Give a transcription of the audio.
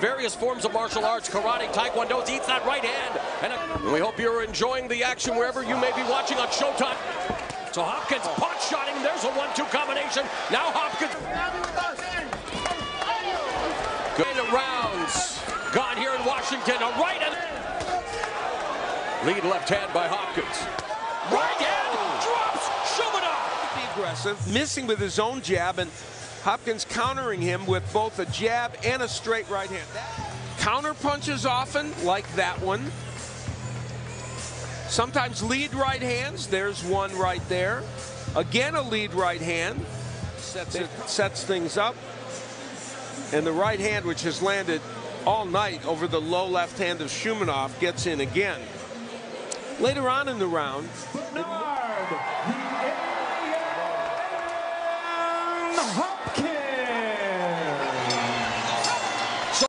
Various forms of martial arts, karate, taekwondo, eats that right hand. And we hope you're enjoying the action wherever you may be watching on Showtime. So Hopkins pot shotting. There's a one-two combination. Now Hopkins. Good rounds. Gone here in Washington. A right and lead left hand by Hopkins. Right hand drops Shumenov. Be aggressive, missing with his own jab, and Hopkins countering him with both a jab and a straight right hand. Counter punches often, like that one. Sometimes lead right hands. There's one right there. Again, a lead right hand. Sets, it, sets things up. And the right hand, which has landed all night over the low left hand of Shumenov, gets in again. Later on in the round, Bernard, Hopkins.